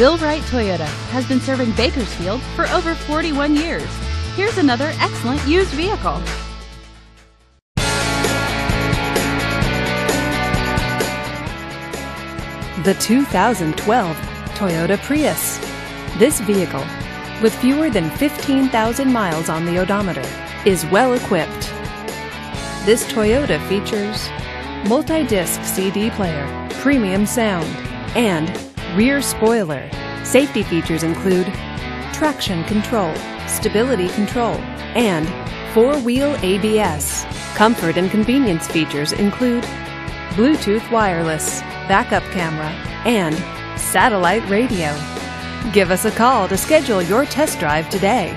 Bill Wright Toyota has been serving Bakersfield for over 41 years. Here's another excellent used vehicle. The 2012 Toyota Prius. This vehicle, with fewer than 15,000 miles on the odometer, is well equipped. This Toyota features multi-disc CD player, premium sound, and rear spoiler. Safety features include traction control, stability control, and four-wheel ABS. Comfort and convenience features include Bluetooth wireless, backup camera, and satellite radio. Give us a call to schedule your test drive today.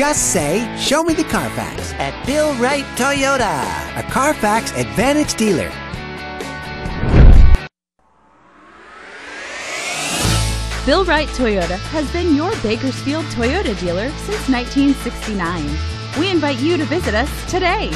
Just say, Show me the Carfax at Bill Wright Toyota, a Carfax Advantage dealer. Bill Wright Toyota has been your Bakersfield Toyota dealer since 1969. We invite you to visit us today.